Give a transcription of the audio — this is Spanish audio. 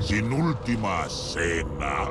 Sin última cena.